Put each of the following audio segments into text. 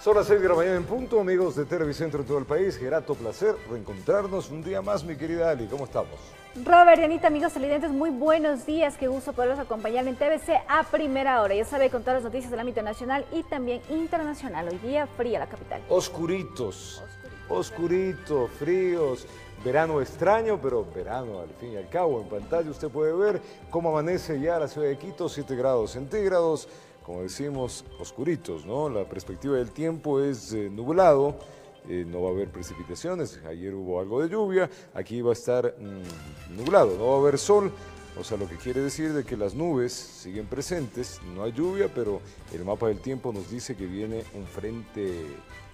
Son las 6 de la mañana en punto, amigos de Televicentro en todo el país. Grato placer reencontrarnos un día más, mi querida Ali. ¿Cómo estamos? Robert Anita, amigos televidentes, muy buenos días. Qué gusto poderlos acompañar en TVC a primera hora. Ya sabe, con todas las noticias del ámbito nacional y también internacional. Hoy día fría la capital. Oscuritos, oscurito, fríos. Verano extraño, pero verano al fin y al cabo. En pantalla usted puede ver cómo amanece ya la ciudad de Quito, 7 grados centígrados como decimos, oscuritos, ¿no? La perspectiva del tiempo es eh, nublado, eh, no va a haber precipitaciones, ayer hubo algo de lluvia, aquí va a estar mm, nublado, no va a haber sol, o sea, lo que quiere decir de que las nubes siguen presentes, no hay lluvia, pero el mapa del tiempo nos dice que viene un frente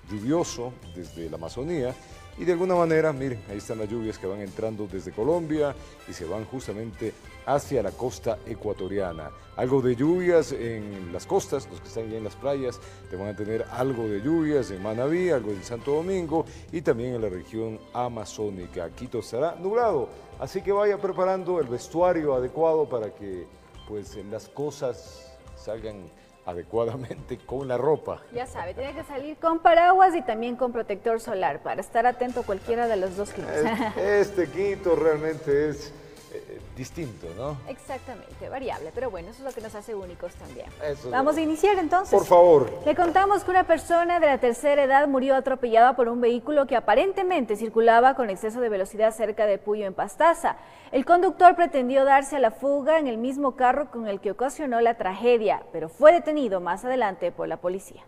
lluvioso desde la Amazonía y de alguna manera, miren, ahí están las lluvias que van entrando desde Colombia y se van justamente hacia la costa ecuatoriana. Algo de lluvias en las costas, los que están ya en las playas, te van a tener algo de lluvias en Manabí, algo en Santo Domingo y también en la región amazónica. Quito estará nublado, así que vaya preparando el vestuario adecuado para que pues las cosas salgan adecuadamente con la ropa. Ya sabe, tiene que salir con paraguas y también con protector solar para estar atento a cualquiera de los dos climas. Este, Quito realmente es distinto, ¿no? Exactamente, variable, pero bueno, eso es lo que nos hace únicos también. Vamos a iniciar entonces. Por favor. Le contamos que una persona de la tercera edad murió atropellada por un vehículo que aparentemente circulaba con exceso de velocidad cerca de Puyo en Pastaza. El conductor pretendió darse a la fuga en el mismo carro con el que ocasionó la tragedia, pero fue detenido más adelante por la policía.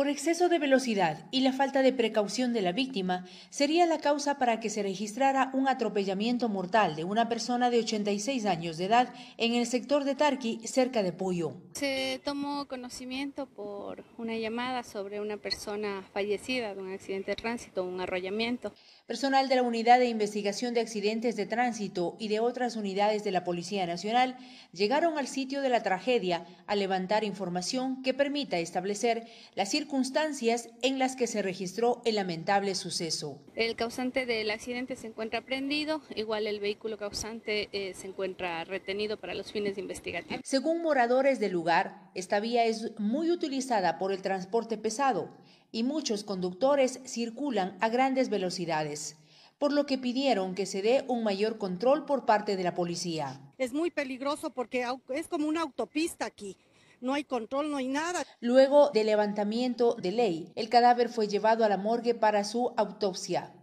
Por exceso de velocidad y la falta de precaución de la víctima sería la causa para que se registrara un atropellamiento mortal de una persona de 86 años de edad en el sector de Tarqui, cerca de Puyo. Se tomó conocimiento por una llamada sobre una persona fallecida de un accidente de tránsito, un arrollamiento. Personal de la Unidad de Investigación de Accidentes de Tránsito y de otras unidades de la Policía Nacional llegaron al sitio de la tragedia a levantar información que permita establecer las circunstancias en las que se registró el lamentable suceso. El causante del accidente se encuentra prendido, igual el vehículo causante eh, se encuentra retenido para los fines investigativos. Según moradores del lugar, esta vía es muy utilizada por el transporte pesado y muchos conductores circulan a grandes velocidades, por lo que pidieron que se dé un mayor control por parte de la policía. Es muy peligroso porque es como una autopista aquí. No hay control, no hay nada. Luego del levantamiento de ley, el cadáver fue llevado a la morgue para su autopsia.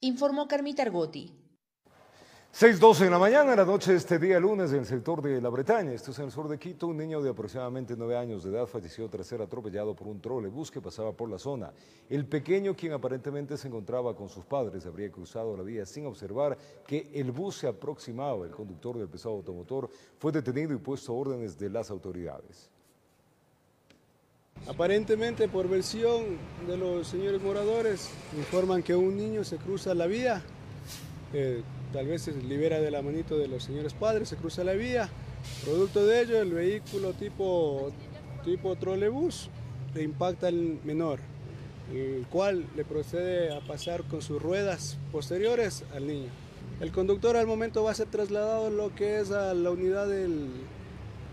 Informó Carmita Argotti. 6.12 en la mañana, en la noche de este día lunes, en el sector de La Bretaña, esto es en el sur de Quito, un niño de aproximadamente 9 años de edad falleció tras ser atropellado por un trolebús que pasaba por la zona. El pequeño, quien aparentemente se encontraba con sus padres, habría cruzado la vía sin observar que el bus se aproximaba. El conductor del pesado automotor fue detenido y puesto a órdenes de las autoridades. Aparentemente, por versión de los señores moradores, informan que un niño se cruza la vía. Eh, tal vez se libera de la manito de los señores padres, se cruza la vía. Producto de ello, el vehículo tipo, tipo trolebús le impacta al menor, el cual le procede a pasar con sus ruedas posteriores al niño. El conductor al momento va a ser trasladado a lo que es a la unidad del,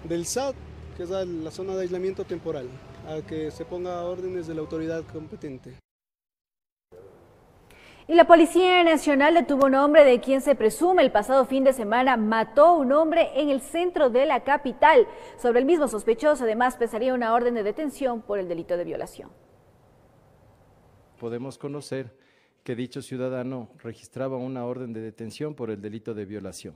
del SAT, que es la zona de aislamiento temporal, a que se ponga órdenes de la autoridad competente. Y la Policía Nacional detuvo un hombre de quien se presume el pasado fin de semana mató a un hombre en el centro de la capital. Sobre el mismo sospechoso, además, pesaría una orden de detención por el delito de violación. Podemos conocer que dicho ciudadano registraba una orden de detención por el delito de violación.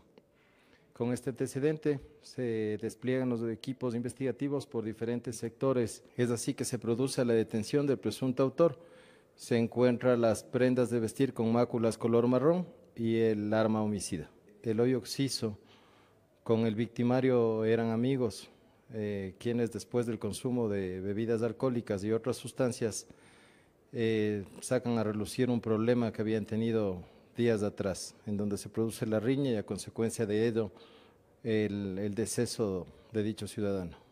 Con este antecedente se despliegan los equipos investigativos por diferentes sectores. Es así que se produce la detención del presunto autor se encuentran las prendas de vestir con máculas color marrón y el arma homicida. El hoyo oxiso con el victimario eran amigos, eh, quienes después del consumo de bebidas alcohólicas y otras sustancias eh, sacan a relucir un problema que habían tenido días atrás, en donde se produce la riña y a consecuencia de ello el, el deceso de dicho ciudadano.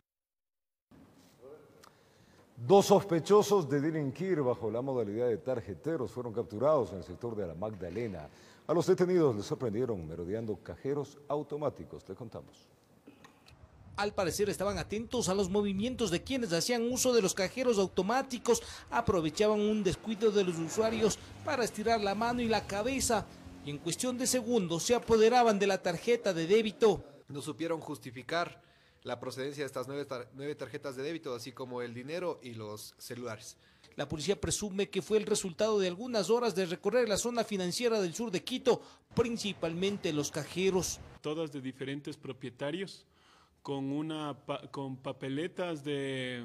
Dos sospechosos de delinquir bajo la modalidad de tarjeteros fueron capturados en el sector de la Magdalena. A los detenidos les sorprendieron merodeando cajeros automáticos. Le contamos. Al parecer estaban atentos a los movimientos de quienes hacían uso de los cajeros automáticos, aprovechaban un descuido de los usuarios para estirar la mano y la cabeza y en cuestión de segundos se apoderaban de la tarjeta de débito. No supieron justificar la procedencia de estas nueve, nueve tarjetas de débito, así como el dinero y los celulares. La policía presume que fue el resultado de algunas horas de recorrer la zona financiera del sur de Quito, principalmente los cajeros. Todas de diferentes propietarios, con, una, con papeletas de,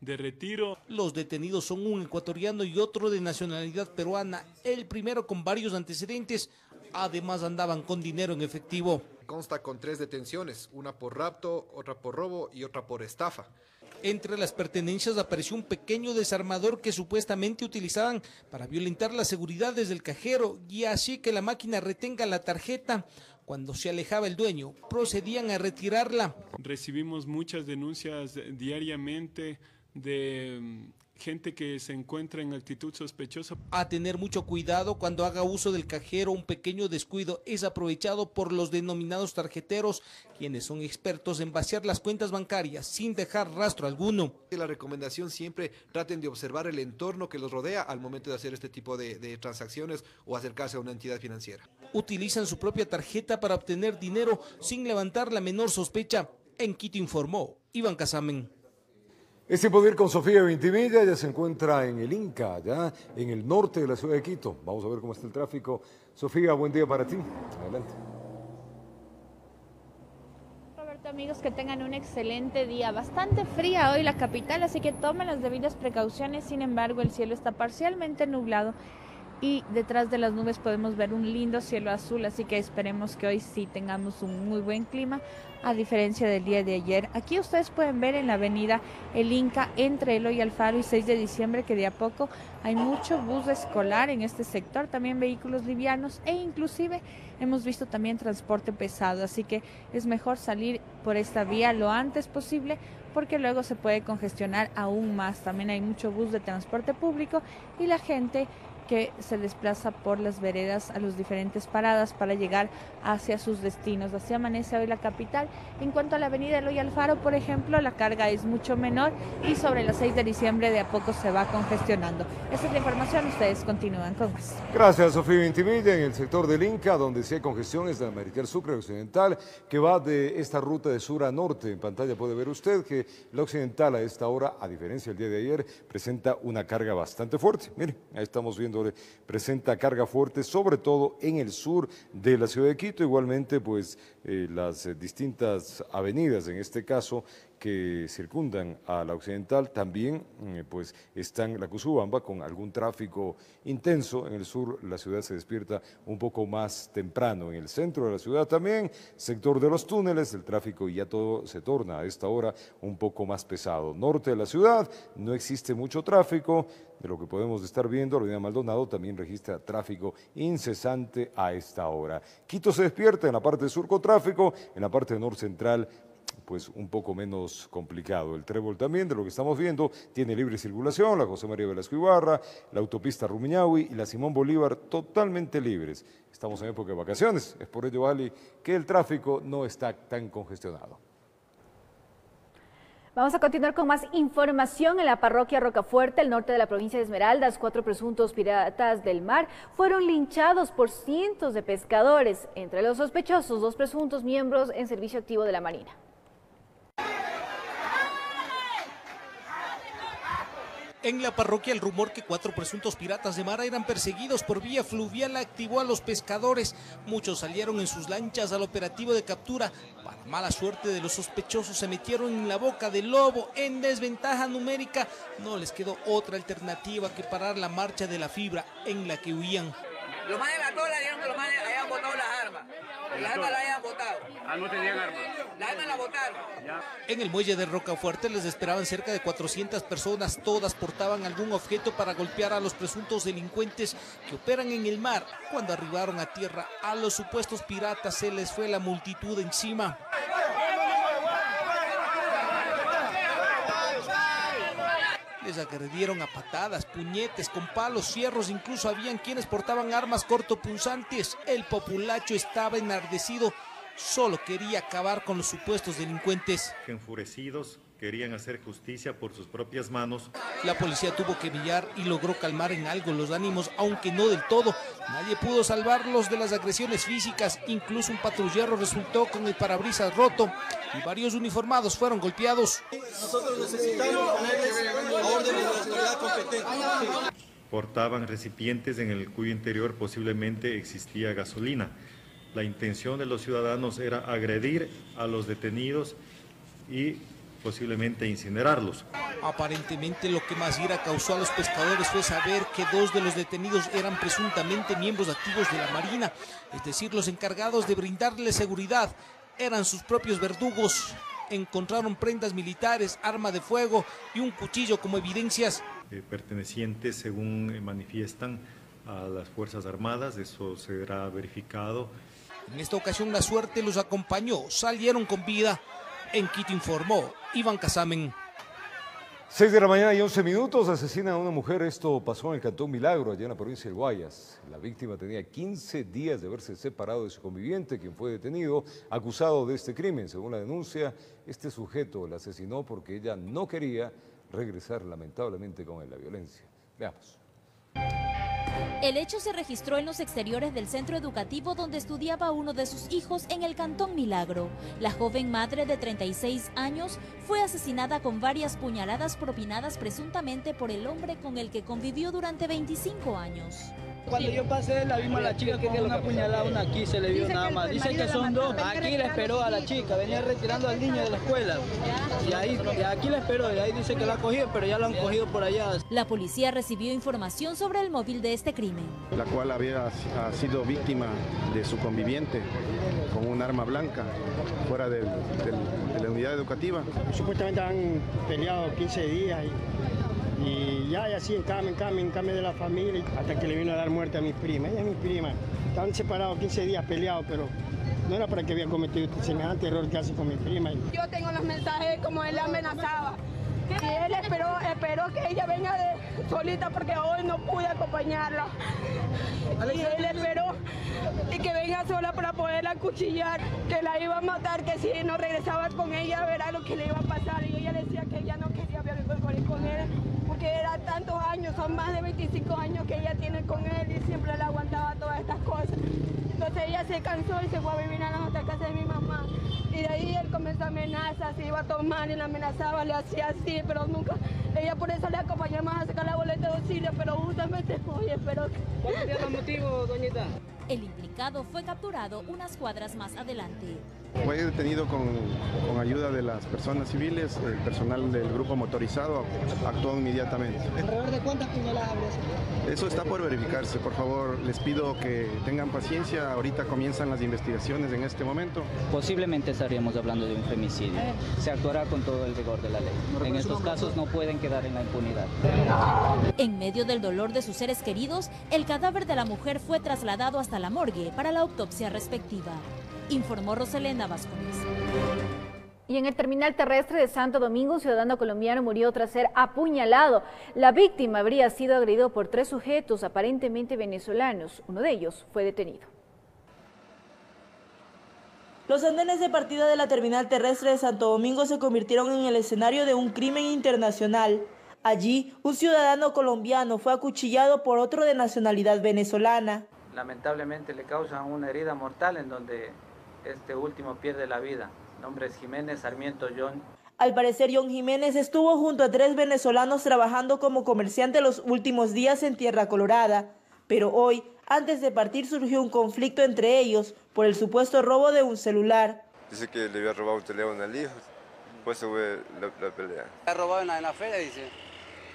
de retiro. Los detenidos son un ecuatoriano y otro de nacionalidad peruana, el primero con varios antecedentes. Además andaban con dinero en efectivo. Consta con tres detenciones, una por rapto, otra por robo y otra por estafa. Entre las pertenencias apareció un pequeño desarmador que supuestamente utilizaban para violentar la seguridad desde el cajero y así que la máquina retenga la tarjeta. Cuando se alejaba el dueño, procedían a retirarla. Recibimos muchas denuncias diariamente de gente que se encuentra en actitud sospechosa. A tener mucho cuidado cuando haga uso del cajero, un pequeño descuido es aprovechado por los denominados tarjeteros, quienes son expertos en vaciar las cuentas bancarias sin dejar rastro alguno. La recomendación siempre traten de observar el entorno que los rodea al momento de hacer este tipo de, de transacciones o acercarse a una entidad financiera. Utilizan su propia tarjeta para obtener dinero sin levantar la menor sospecha. En Quito informó Iván Casamen. Es tiempo de ir con Sofía Vintimilla, ella se encuentra en el Inca, ya en el norte de la ciudad de Quito. Vamos a ver cómo está el tráfico. Sofía, buen día para ti. Adelante. Amigos, que tengan un excelente día. Bastante fría hoy la capital, así que tomen las debidas precauciones. Sin embargo, el cielo está parcialmente nublado y detrás de las nubes podemos ver un lindo cielo azul, así que esperemos que hoy sí tengamos un muy buen clima, a diferencia del día de ayer. Aquí ustedes pueden ver en la avenida El Inca entre Eloy Alfaro y 6 de diciembre que de a poco hay mucho bus escolar en este sector, también vehículos livianos e inclusive hemos visto también transporte pesado, así que es mejor salir por esta vía lo antes posible porque luego se puede congestionar aún más. También hay mucho bus de transporte público y la gente que se desplaza por las veredas a las diferentes paradas para llegar hacia sus destinos. Así amanece hoy la capital. En cuanto a la avenida Eloy Alfaro, por ejemplo, la carga es mucho menor y sobre las 6 de diciembre de a poco se va congestionando. Esa es la información, ustedes continúan con más. Gracias, Sofía. En el sector del Inca, donde sí hay congestión, es la Americana Sucre Occidental, que va de esta ruta de sur a norte. En pantalla puede ver usted que la Occidental a esta hora, a diferencia del día de ayer, presenta una carga bastante fuerte. Mire, ahí estamos viendo presenta carga fuerte, sobre todo en el sur de la ciudad de Quito. Igualmente, pues eh, las eh, distintas avenidas, en este caso, que circundan a la occidental también mm, pues están la Cusubamba con algún tráfico intenso. En el sur la ciudad se despierta un poco más temprano. En el centro de la ciudad también, sector de los túneles, el tráfico ya todo se torna a esta hora un poco más pesado. Norte de la ciudad no existe mucho tráfico. De lo que podemos estar viendo, la avenida Maldonado también registra tráfico incesante a esta hora. Quito se despierta en la parte sur con tráfico, en la parte norte central pues un poco menos complicado. El trébol también, de lo que estamos viendo, tiene libre circulación, la José María Velasco Ibarra, la autopista Rumiñahui y la Simón Bolívar totalmente libres. Estamos en época de vacaciones, es por ello, Ali, que el tráfico no está tan congestionado. Vamos a continuar con más información en la parroquia Rocafuerte, el norte de la provincia de Esmeraldas. Cuatro presuntos piratas del mar fueron linchados por cientos de pescadores. Entre los sospechosos, dos presuntos miembros en servicio activo de la Marina. En la parroquia el rumor que cuatro presuntos piratas de mar eran perseguidos por vía fluvial activó a los pescadores. Muchos salieron en sus lanchas al operativo de captura. Para mala suerte de los sospechosos se metieron en la boca del lobo en desventaja numérica. No les quedó otra alternativa que parar la marcha de la fibra en la que huían. Los manes de la tola dijeron que los manes habían botado las armas. Las armas las habían botado. Ah, no tenían armas. En el muelle de Rocafuerte les esperaban cerca de 400 personas. Todas portaban algún objeto para golpear a los presuntos delincuentes que operan en el mar. Cuando arribaron a tierra, a los supuestos piratas se les fue la multitud encima. Les agredieron a patadas, puñetes, con palos, fierros, incluso habían quienes portaban armas cortopunzantes. El populacho estaba enardecido solo quería acabar con los supuestos delincuentes. Enfurecidos, querían hacer justicia por sus propias manos. La policía tuvo que brillar y logró calmar en algo los ánimos, aunque no del todo. Nadie pudo salvarlos de las agresiones físicas, incluso un patrullero resultó con el parabrisas roto y varios uniformados fueron golpeados. Nosotros necesitamos ponerles orden de la autoridad competente. Portaban recipientes en el cuyo interior posiblemente existía gasolina. La intención de los ciudadanos era agredir a los detenidos y posiblemente incinerarlos. Aparentemente lo que más ira causó a los pescadores fue saber que dos de los detenidos eran presuntamente miembros activos de la Marina, es decir, los encargados de brindarle seguridad eran sus propios verdugos. Encontraron prendas militares, arma de fuego y un cuchillo como evidencias. Eh, pertenecientes, según eh, manifiestan, a las Fuerzas Armadas, eso será verificado. En esta ocasión la suerte los acompañó, salieron con vida. En Quito informó Iván Casamen. 6 de la mañana y 11 minutos asesinan a una mujer. Esto pasó en el Cantón Milagro, allá en la provincia de Guayas. La víctima tenía 15 días de haberse separado de su conviviente, quien fue detenido, acusado de este crimen. Según la denuncia, este sujeto la asesinó porque ella no quería regresar lamentablemente con él la violencia. Veamos. El hecho se registró en los exteriores del centro educativo donde estudiaba uno de sus hijos en el Cantón Milagro. La joven madre de 36 años fue asesinada con varias puñaladas propinadas presuntamente por el hombre con el que convivió durante 25 años. Cuando yo pasé, la vimos a la chica con una puñalada, una aquí se le vio nada más. Dice que son dos. Aquí le esperó a la chica, venía retirando al niño de la escuela. Y ahí, y aquí le esperó, y ahí dice que la ha cogido, pero ya lo han cogido por allá. La policía recibió información sobre el móvil de este crimen. La cual había ha sido víctima de su conviviente con un arma blanca fuera de la unidad educativa. Supuestamente han peleado 15 días y, y ya, y así en cambio, en cambio, en cambio de la familia, hasta que le vino a dar muerte a mi prima. Ella es mi prima. Estaban separados 15 días peleados, pero no era para que había cometido semejante error que hace con mi prima. Yo tengo los mensajes como él la amenazaba. Y él esperó, esperó que ella venga de, solita porque hoy no pude acompañarla. Y él esperó y que venga sola para poderla acuchillar, que la iba a matar, que si no regresaba con ella verá lo que le iba a pasar. Y ella decía que ella no quería vivir con él porque era tantos años, son más de 25 años que ella tiene con él y siempre le aguantaba todas estas cosas. Entonces ella se cansó y se fue a vivir a la otra casa de mi mamá. Y de ahí él comenzó a amenazar, se iba a tomar y la amenazaba, le hacía así, pero nunca. Ella por eso le acompañaba a sacar la boleta de auxilio, pero justamente hoy espero que. ¿Cuál sería el motivo, doñita? El implicado fue capturado unas cuadras más adelante. Fue detenido con, con ayuda de las personas civiles, el personal del grupo motorizado actuó inmediatamente. ¿Alrededor de cuántas sido? Eso está por verificarse, por favor, les pido que tengan paciencia, ahorita comienzan las investigaciones en este momento. Posiblemente estaríamos hablando de un femicidio. Se actuará con todo el rigor de la ley. En estos casos no pueden quedar en la impunidad. En medio del dolor de sus seres queridos, el cadáver de la mujer fue trasladado hasta la morgue para la autopsia respectiva, informó Roselena Vázquez. Y en el terminal terrestre de Santo Domingo, un ciudadano colombiano murió tras ser apuñalado. La víctima habría sido agredido por tres sujetos aparentemente venezolanos. Uno de ellos fue detenido. Los andenes de partida de la terminal terrestre de Santo Domingo se convirtieron en el escenario de un crimen internacional. Allí, un ciudadano colombiano fue acuchillado por otro de nacionalidad venezolana. Lamentablemente le causan una herida mortal en donde este último pierde la vida. El nombre es Jiménez Sarmiento John. Al parecer, John Jiménez estuvo junto a tres venezolanos trabajando como comerciante los últimos días en Tierra Colorada. Pero hoy, antes de partir, surgió un conflicto entre ellos por el supuesto robo de un celular. Dice que le había robado un teléfono al hijo, pues se fue la, la pelea. Ha robado en la, en la feria, dice.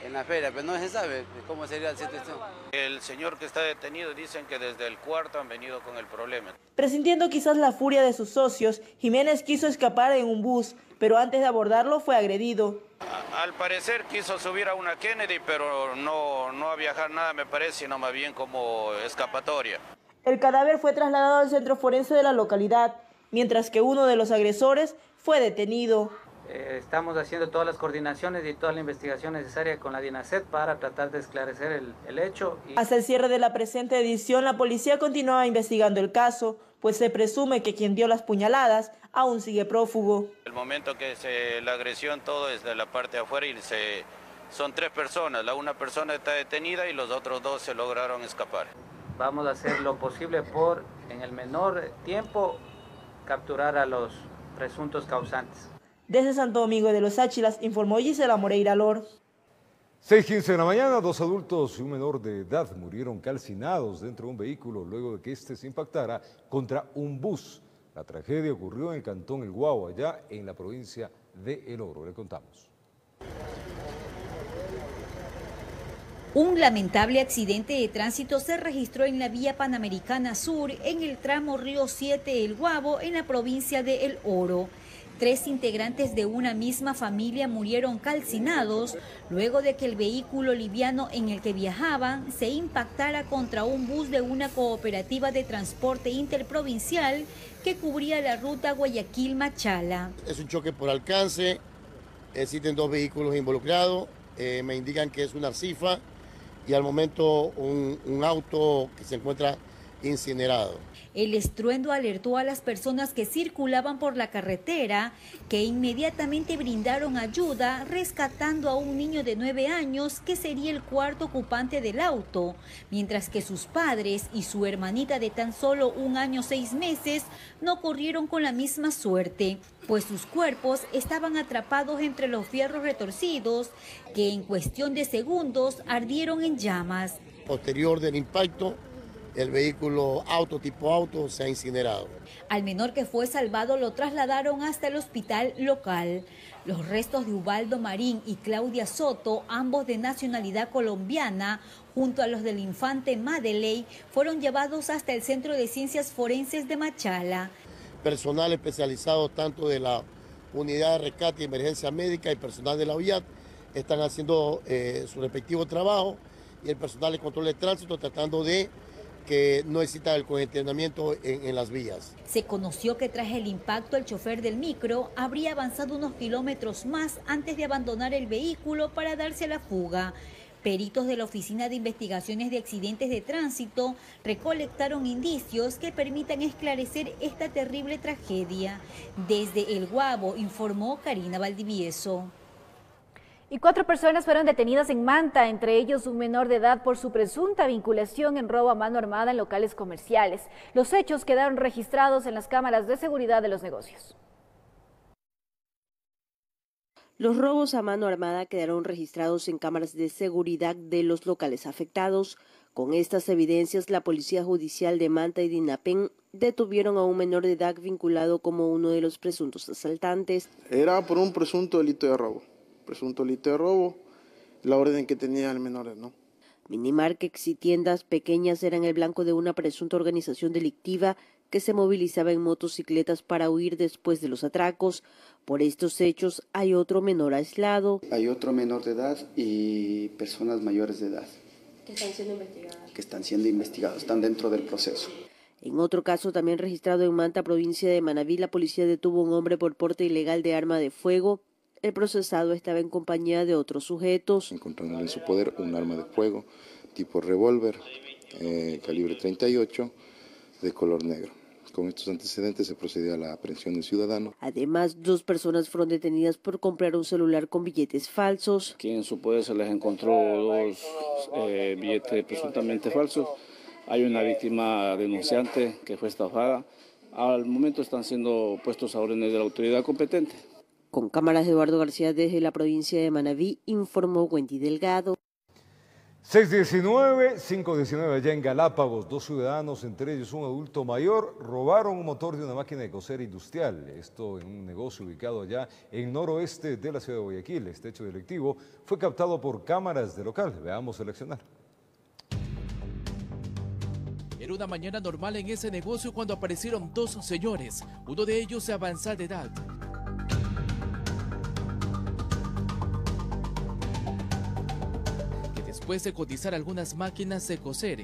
En la feria, pero no se sabe cómo sería la situación. El señor que está detenido dicen que desde el cuarto han venido con el problema. Presintiendo quizás la furia de sus socios, Jiménez quiso escapar en un bus, pero antes de abordarlo fue agredido. A- Al parecer quiso subir a una Kennedy, pero no, no a viajar nada me parece, sino más bien como escapatoria. El cadáver fue trasladado al centro forense de la localidad, mientras que uno de los agresores fue detenido. Eh, estamos haciendo todas las coordinaciones y toda la investigación necesaria con la DINASET para tratar de esclarecer el, el hecho. Y... Hasta el cierre de la presente edición, la policía continuaba investigando el caso. pues se presume que quien dio las puñaladas aún sigue prófugo. El momento que se, la agresión todo es de la parte de afuera y se, son tres personas. La una persona está detenida y los otros dos se lograron escapar. Vamos a hacer lo posible por, en el menor tiempo, capturar a los presuntos causantes. Desde Santo Domingo de los Áchilas informó Gisela Moreira Lor. 6.15 de la mañana, dos adultos y un menor de edad murieron calcinados dentro de un vehículo luego de que éste se impactara contra un bus. La tragedia ocurrió en el cantón El Guau, allá en la provincia de El Oro. Le contamos. Un lamentable accidente de tránsito se registró en la vía Panamericana Sur, en el tramo Río 7 El Guabo, en la provincia de El Oro. Tres integrantes de una misma familia murieron calcinados luego de que el vehículo liviano en el que viajaban se impactara contra un bus de una cooperativa de transporte interprovincial que cubría la ruta Guayaquil-Machala. Es un choque por alcance, existen dos vehículos involucrados, eh, me indican que es una cifa y al momento un, un auto que se encuentra incinerado. El estruendo alertó a las personas que circulaban por la carretera, que inmediatamente brindaron ayuda, rescatando a un niño de nueve años que sería el cuarto ocupante del auto, mientras que sus padres y su hermanita de tan solo un año seis meses no corrieron con la misma suerte, pues sus cuerpos estaban atrapados entre los fierros retorcidos que en cuestión de segundos ardieron en llamas. Posterior del impacto, el vehículo auto tipo auto se ha incinerado. Al menor que fue salvado lo trasladaron hasta el hospital local. Los restos de Ubaldo Marín y Claudia Soto, ambos de nacionalidad colombiana, junto a los del infante Madeley, fueron llevados hasta el Centro de Ciencias Forenses de Machala. Personal especializado tanto de la Unidad de Rescate y Emergencia Médica y personal de la UIAT están haciendo eh, su respectivo trabajo y el personal de control de tránsito tratando de que no exista el congestionamiento en, en, las vías. Se conoció que tras el impacto el chofer del micro habría avanzado unos kilómetros más antes de abandonar el vehículo para darse a la fuga. Peritos de la Oficina de Investigaciones de Accidentes de Tránsito recolectaron indicios que permitan esclarecer esta terrible tragedia. Desde El Guabo informó Karina Valdivieso. Y cuatro personas fueron detenidas en Manta, entre ellos un menor de edad por su presunta vinculación en robo a mano armada en locales comerciales. Los hechos quedaron registrados en las cámaras de seguridad de los negocios. Los robos a mano armada quedaron registrados en cámaras de seguridad de los locales afectados. Con estas evidencias, la Policía Judicial de Manta y Dinapén detuvieron a un menor de edad vinculado como uno de los presuntos asaltantes. Era por un presunto delito de robo presunto delito de robo, la orden que tenía el menor, ¿no? Minimarkets y tiendas pequeñas eran el blanco de una presunta organización delictiva que se movilizaba en motocicletas para huir después de los atracos. Por estos hechos hay otro menor aislado. Hay otro menor de edad y personas mayores de edad. Que están siendo investigadas. Que están siendo investigados, están dentro del proceso. En otro caso, también registrado en Manta, provincia de Manabí, la policía detuvo a un hombre por porte ilegal de arma de fuego. El procesado estaba en compañía de otros sujetos. Encontrando en su poder un arma de fuego tipo revólver, eh, calibre 38, de color negro. Con estos antecedentes se procedió a la aprehensión del ciudadano. Además, dos personas fueron detenidas por comprar un celular con billetes falsos. Aquí en su poder se les encontró dos eh, billetes presuntamente falsos. Hay una víctima denunciante que fue estafada. Al momento están siendo puestos a órdenes de la autoridad competente. Con cámaras de Eduardo García desde la provincia de Manabí, informó Wendy Delgado. 619, 519 allá en Galápagos, dos ciudadanos, entre ellos un adulto mayor, robaron un motor de una máquina de coser industrial. Esto en un negocio ubicado allá en noroeste de la ciudad de Guayaquil. Este hecho delictivo fue captado por cámaras de local. Veamos seleccionar. Era una mañana normal en ese negocio cuando aparecieron dos señores, uno de ellos de avanzada edad. Después de cotizar algunas máquinas de coser.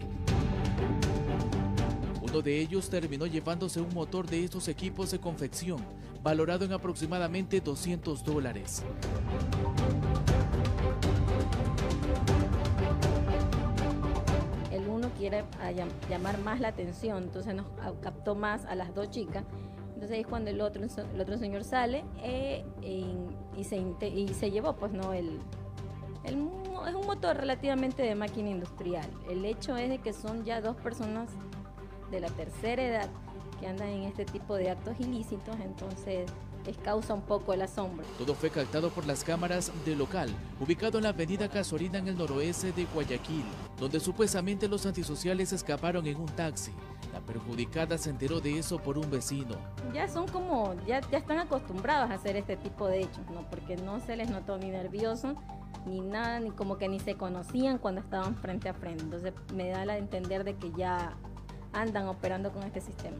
Uno de ellos terminó llevándose un motor de estos equipos de confección, valorado en aproximadamente 200 dólares. El uno quiere llamar más la atención, entonces nos captó más a las dos chicas. Entonces es cuando el otro, el otro señor sale eh, y, se, y se llevó, pues no, el, el, es un motor relativamente de máquina industrial. El hecho es de que son ya dos personas de la tercera edad que andan en este tipo de actos ilícitos, entonces les causa un poco el asombro. Todo fue captado por las cámaras del local, ubicado en la avenida Casorina en el noroeste de Guayaquil, donde supuestamente los antisociales escaparon en un taxi. La perjudicada se enteró de eso por un vecino. Ya son como, ya, ya están acostumbrados a hacer este tipo de hechos, ¿no? Porque no se les notó ni nervioso, ni nada, ni como que ni se conocían cuando estaban frente a frente. Entonces me da a entender de que ya andan operando con este sistema.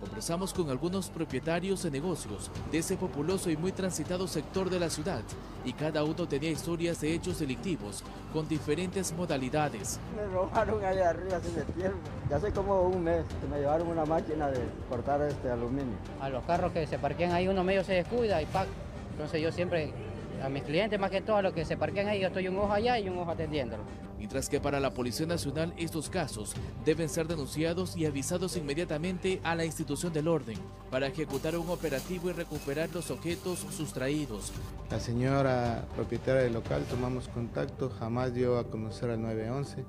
Conversamos con algunos propietarios de negocios de ese populoso y muy transitado sector de la ciudad y cada uno tenía historias de hechos delictivos con diferentes modalidades. Me robaron allá arriba hace tiempo, ya hace como un mes que me llevaron una máquina de cortar este aluminio. A los carros que se parquean ahí uno medio se descuida y pac. Entonces yo siempre a mis clientes más que todo, a los que se parquean ahí, yo estoy un ojo allá y un ojo atendiéndolo. Mientras que para la Policía Nacional estos casos deben ser denunciados y avisados inmediatamente a la institución del orden para ejecutar un operativo y recuperar los objetos sustraídos. La señora propietaria del local tomamos contacto, jamás dio a conocer al 911,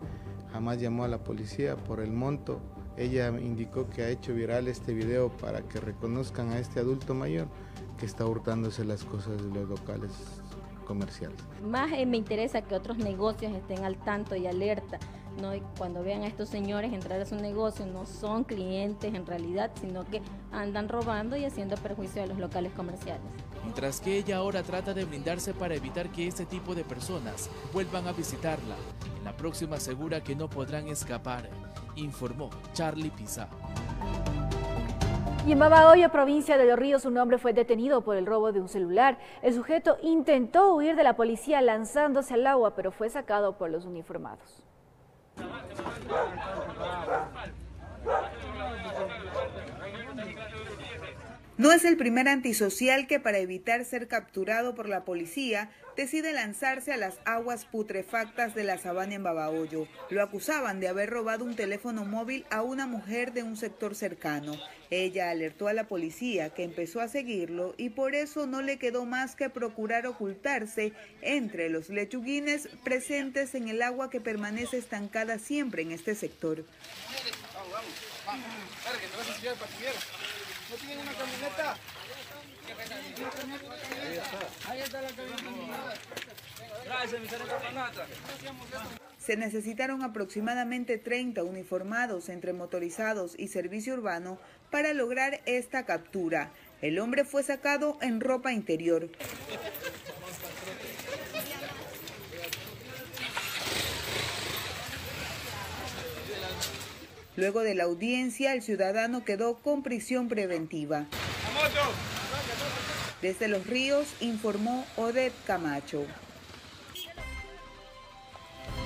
jamás llamó a la policía por el monto. Ella indicó que ha hecho viral este video para que reconozcan a este adulto mayor que está hurtándose las cosas de los locales comerciales. Más eh, me interesa que otros negocios estén al tanto y alerta. ¿no? cuando vean a estos señores entrar a su negocio, no son clientes en realidad, sino que andan robando y haciendo perjuicio a los locales comerciales. Mientras que ella ahora trata de blindarse para evitar que este tipo de personas vuelvan a visitarla. En la próxima asegura que no podrán escapar, informó Charlie Pisa. Y en Babahoyo, provincia de Los Ríos, un hombre fue detenido por el robo de un celular. El sujeto intentó huir de la policía lanzándose al agua, pero fue sacado por los uniformados. No es el primer antisocial que para evitar ser capturado por la policía decide lanzarse a las aguas putrefactas de la sabana en Babahoyo. Lo acusaban de haber robado un teléfono móvil a una mujer de un sector cercano. Ella alertó a la policía que empezó a seguirlo y por eso no le quedó más que procurar ocultarse entre los lechuguines presentes en el agua que permanece estancada siempre en este sector. ¿No tienen una camioneta? Ahí está la. Se necesitaron aproximadamente 30 uniformados entre motorizados y servicio urbano para lograr esta captura. El hombre fue sacado en ropa interior. Luego de la audiencia, el ciudadano quedó con prisión preventiva. Desde Los Ríos informó Odette Camacho.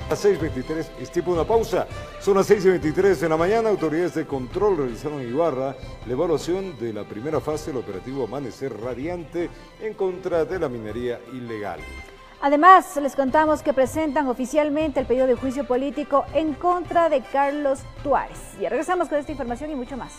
A 6.23, es tipo una pausa. Son las 6.23 de la mañana. Autoridades de control realizaron en Ibarra la evaluación de la primera fase del operativo Amanecer Radiante en contra de la minería ilegal. Además, les contamos que presentan oficialmente el pedido de juicio político en contra de Carlos Tuárez. Y regresamos con esta información y mucho más.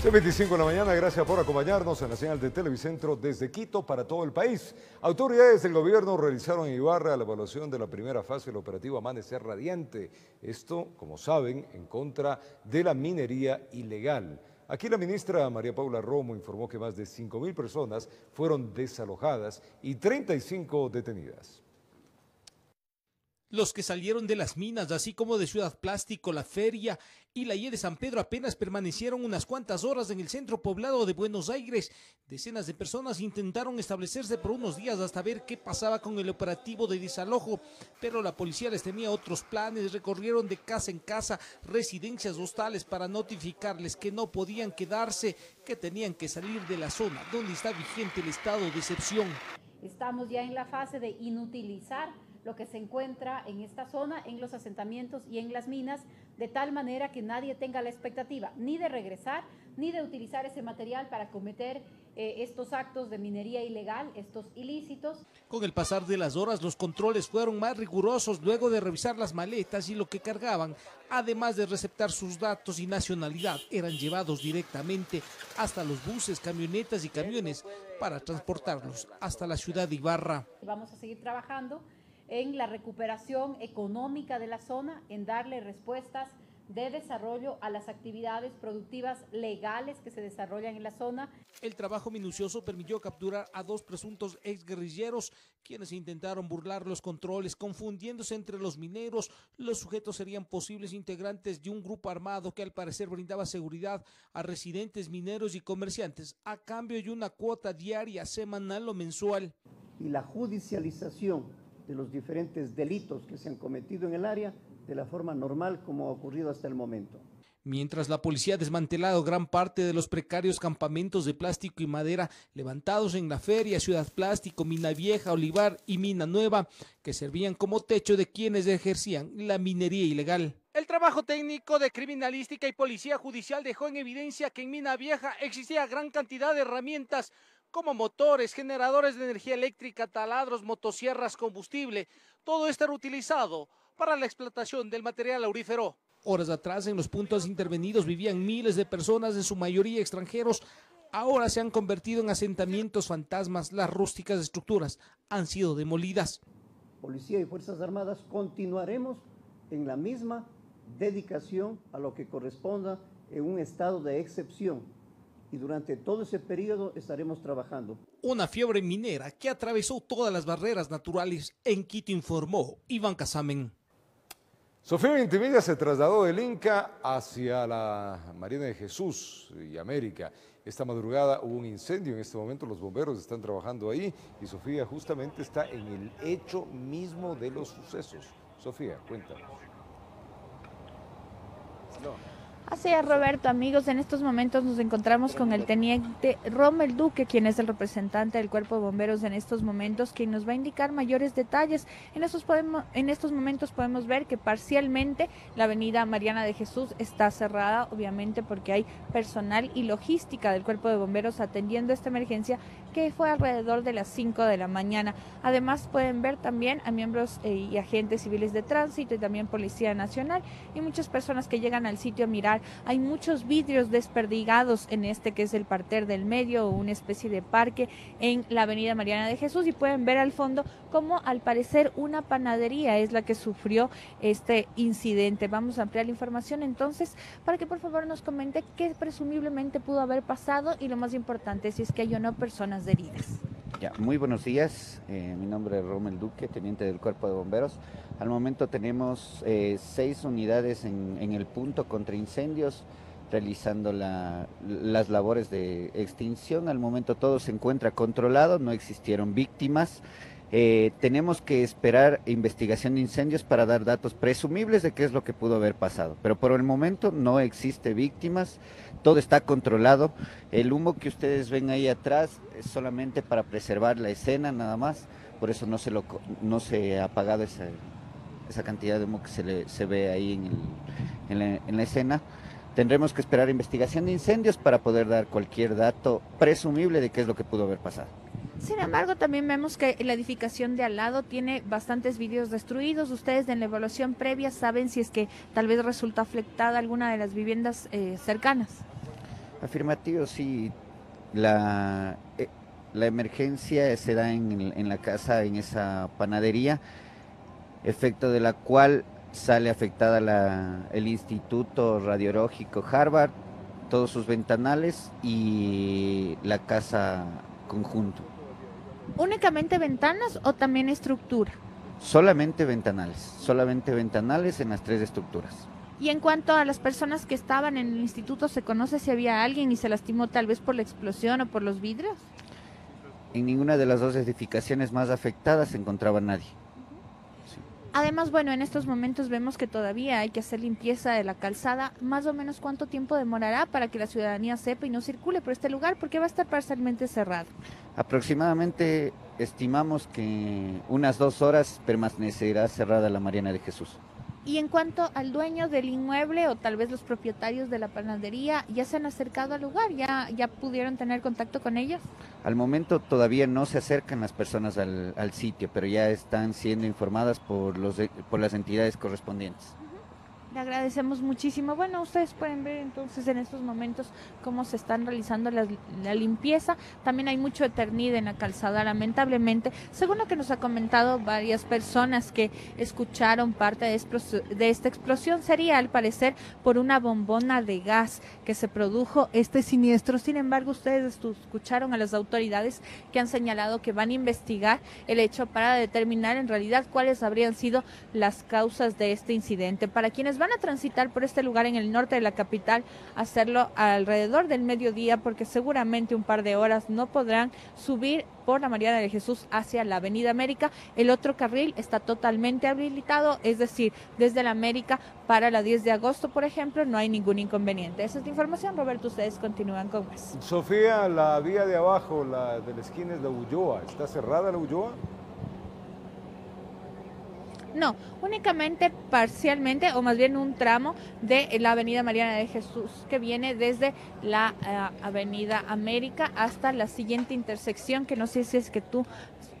C25 de la mañana, gracias por acompañarnos en la señal de Televicentro desde Quito para todo el país. Autoridades del gobierno realizaron en Ibarra la evaluación de la primera fase del operativo Amanecer Radiante. Esto, como saben, en contra de la minería ilegal. Aquí la ministra María Paula Romo informó que más de 5.000 personas fueron desalojadas y 35 detenidas. Los que salieron de las minas, así como de Ciudad Plástico, la Feria y la IE de San Pedro apenas permanecieron unas cuantas horas en el centro poblado de Buenos Aires. Decenas de personas intentaron establecerse por unos días hasta ver qué pasaba con el operativo de desalojo, pero la policía les tenía otros planes. Recorrieron de casa en casa residencias hostales para notificarles que no podían quedarse, que tenían que salir de la zona donde está vigente el estado de excepción. Estamos ya en la fase de inutilizar lo que se encuentra en esta zona, en los asentamientos y en las minas, de tal manera que nadie tenga la expectativa ni de regresar, ni de utilizar ese material para cometer eh, estos actos de minería ilegal, estos ilícitos. Con el pasar de las horas, los controles fueron más rigurosos luego de revisar las maletas y lo que cargaban, además de receptar sus datos y nacionalidad, eran llevados directamente hasta los buses, camionetas y camiones para transportarlos hasta la ciudad de Ibarra. Vamos a seguir trabajando en la recuperación económica de la zona, en darle respuestas de desarrollo a las actividades productivas legales que se desarrollan en la zona. El trabajo minucioso permitió capturar a dos presuntos exguerrilleros quienes intentaron burlar los controles, confundiéndose entre los mineros. Los sujetos serían posibles integrantes de un grupo armado que al parecer brindaba seguridad a residentes mineros y comerciantes a cambio de una cuota diaria, semanal o mensual. Y la judicialización de los diferentes delitos que se han cometido en el área de la forma normal como ha ocurrido hasta el momento. Mientras la policía ha desmantelado gran parte de los precarios campamentos de plástico y madera levantados en la feria, Ciudad Plástico, Mina Vieja, Olivar y Mina Nueva, que servían como techo de quienes ejercían la minería ilegal. El trabajo técnico de criminalística y policía judicial dejó en evidencia que en Mina Vieja existía gran cantidad de herramientas como motores, generadores de energía eléctrica, taladros, motosierras, combustible. Todo esto era utilizado para la explotación del material aurífero. Horas atrás, en los puntos intervenidos vivían miles de personas, en su mayoría extranjeros. Ahora se han convertido en asentamientos fantasmas. Las rústicas estructuras han sido demolidas. Policía y Fuerzas Armadas continuaremos en la misma dedicación a lo que corresponda en un estado de excepción. Y durante todo ese periodo estaremos trabajando. Una fiebre minera que atravesó todas las barreras naturales en Quito, informó Iván Casamen. Sofía Vintimilla se trasladó del Inca hacia la Marina de Jesús y América. Esta madrugada hubo un incendio, en este momento los bomberos están trabajando ahí y Sofía justamente está en el hecho mismo de los sucesos. Sofía, cuéntanos. Así es, Roberto, amigos, en estos momentos nos encontramos con el teniente Rommel Duque, quien es el representante del Cuerpo de Bomberos en estos momentos, quien nos va a indicar mayores detalles. En estos, podemos, en estos momentos podemos ver que parcialmente la avenida Mariana de Jesús está cerrada, obviamente porque hay personal y logística del Cuerpo de Bomberos atendiendo esta emergencia que fue alrededor de las 5 de la mañana. Además pueden ver también a miembros eh, y agentes civiles de tránsito y también Policía Nacional y muchas personas que llegan al sitio a mirar. Hay muchos vidrios desperdigados en este que es el parter del medio o una especie de parque en la avenida Mariana de Jesús y pueden ver al fondo como al parecer una panadería es la que sufrió este incidente. Vamos a ampliar la información entonces para que por favor nos comente qué presumiblemente pudo haber pasado y lo más importante si es que hay o no personas heridas. Muy buenos días, eh, mi nombre es Romel Duque, teniente del Cuerpo de Bomberos. Al momento tenemos eh, seis unidades en, el punto contra incendios realizando la, las labores de extinción. Al momento todo se encuentra controlado, no existieron víctimas. Eh, tenemos que esperar investigación de incendios para dar datos presumibles de qué es lo que pudo haber pasado. Pero por el momento no existe víctimas, todo está controlado. El humo que ustedes ven ahí atrás es solamente para preservar la escena nada más, por eso no se, lo, no se ha apagado esa, esa cantidad de humo que se, le, ve ahí en la escena. Tendremos que esperar investigación de incendios para poder dar cualquier dato presumible de qué es lo que pudo haber pasado. Sin embargo, también vemos que la edificación de al lado tiene bastantes vidrios destruidos. Ustedes en la evaluación previa saben si es que tal vez resulta afectada alguna de las viviendas eh, cercanas. Afirmativo, sí. La, eh, la emergencia se da en, en la casa, en esa panadería, efecto de la cual sale afectada la, el Instituto Radiológico Harvard, todos sus ventanales y la casa conjunto. ¿Únicamente ventanas o también estructura? Solamente ventanales, solamente ventanales en las tres estructuras. Y en cuanto a las personas que estaban en el instituto, ¿se conoce si había alguien y se lastimó tal vez por la explosión o por los vidrios? En ninguna de las dos edificaciones más afectadas se encontraba nadie. Además, bueno, en estos momentos vemos que todavía hay que hacer limpieza de la calzada. Más o menos cuánto tiempo demorará para que la ciudadanía sepa y no circule por este lugar, porque va a estar parcialmente cerrado. Aproximadamente estimamos que unas dos horas permanecerá cerrada la Mariana de Jesús. Y en cuanto al dueño del inmueble o tal vez los propietarios de la panadería, ¿ya se han acercado al lugar? ¿Ya, ya pudieron tener contacto con ellos? Al momento todavía no se acercan las personas al, al sitio, pero ya están siendo informadas por, los, por las entidades correspondientes. Le agradecemos muchísimo. Bueno, ustedes pueden ver entonces en estos momentos cómo se están realizando la, limpieza. También hay mucho eternid en la calzada, lamentablemente. Según lo que nos ha comentado varias personas que escucharon parte de, de esta explosión, sería al parecer por una bombona de gas que se produjo este siniestro. Sin embargo, ustedes escucharon a las autoridades que han señalado que van a investigar el hecho para determinar en realidad cuáles habrían sido las causas de este incidente. Para quienes van a transitar por este lugar en el norte de la capital, hacerlo alrededor del mediodía porque seguramente un par de horas no podrán subir por la Mariana de Jesús hacia la Avenida América. El otro carril está totalmente habilitado, es decir, desde la América para la 10 de agosto, por ejemplo, no hay ningún inconveniente. Esa es la información, Roberto, ustedes continúan con más. Sofía, la vía de abajo, la de la esquina es la Ulloa, ¿está cerrada la Ulloa? No, únicamente parcialmente, o más bien un tramo de la Avenida Mariana de Jesús, que viene desde la uh, Avenida América hasta la siguiente intersección, que no sé si es que tú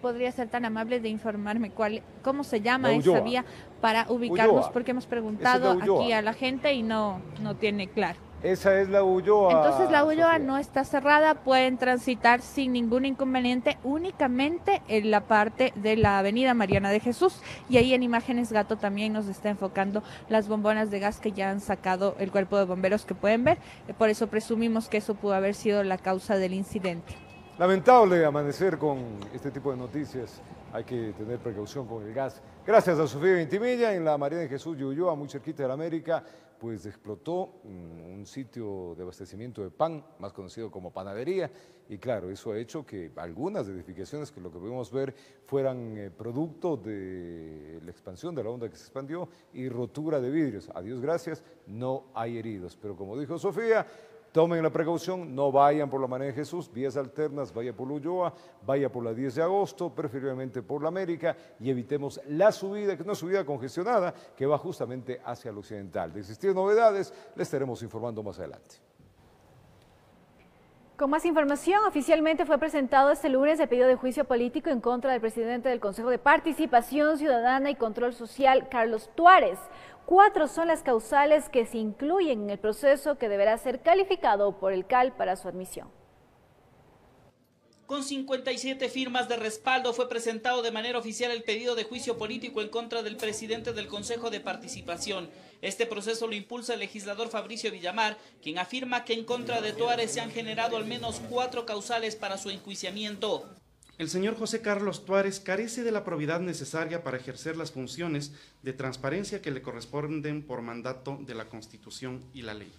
podrías ser tan amable de informarme cuál, cómo se llama esa vía para ubicarnos, Ulloa. porque hemos preguntado aquí a la gente y no, no tiene claro. Esa es la Ulloa. Entonces la Ulloa no está cerrada, pueden transitar sin ningún inconveniente únicamente en la parte de la Avenida Mariana de Jesús y ahí en Imágenes Gato también nos está enfocando las bombonas de gas que ya han sacado el cuerpo de bomberos que pueden ver, por eso presumimos que eso pudo haber sido la causa del incidente. Lamentable amanecer con este tipo de noticias. Hay que tener precaución con el gas. Gracias a Sofía Ventimilla en la Mariana de Jesús Ulloa, muy cerquita de la América, pues explotó un sitio de abastecimiento de pan, más conocido como panadería, y claro, eso ha hecho que algunas edificaciones que lo que podemos ver fueran eh, producto de la expansión de la onda que se expandió y rotura de vidrios. A Dios gracias, no hay heridos, pero como dijo Sofía, Tomen la precaución, no vayan por la María de Jesús, vías alternas, vaya por Ulloa, vaya por la 10 de agosto, preferiblemente por la América y evitemos la subida, que es subida congestionada, que va justamente hacia el occidental. De existir novedades, les estaremos informando más adelante. Con más información, oficialmente fue presentado este lunes el pedido de juicio político en contra del presidente del Consejo de Participación Ciudadana y Control Social, Carlos Tuárez. Cuatro son las causales que se incluyen en el proceso que deberá ser calificado por el CAL para su admisión. Con 57 firmas de respaldo fue presentado de manera oficial el pedido de juicio político en contra del presidente del Consejo de Participación. Este proceso lo impulsa el legislador Fabricio Villamar, quien afirma que en contra de Tuárez se han generado al menos cuatro causales para su enjuiciamiento. El señor José Carlos Tuárez carece de la probidad necesaria para ejercer las funciones de transparencia que le corresponden por mandato de la Constitución y la ley